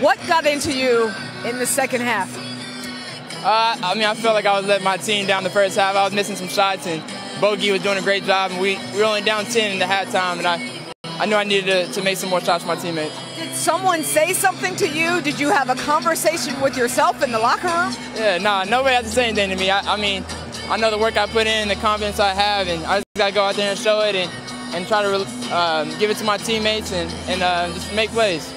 What got into you in the second half? Uh, I mean, I felt like I was letting my team down the first half. I was missing some shots, and Bogey was doing a great job. And we, we were only down 10 in the halftime, and I, I knew I needed to, to make some more shots for my teammates. Did someone say something to you? Did you have a conversation with yourself in the locker room? Yeah, nah, nobody had to say anything to me. I, I mean, I know the work I put in, the confidence I have, and I just got to go out there and show it and, and try to uh, give it to my teammates and, and uh, just make plays.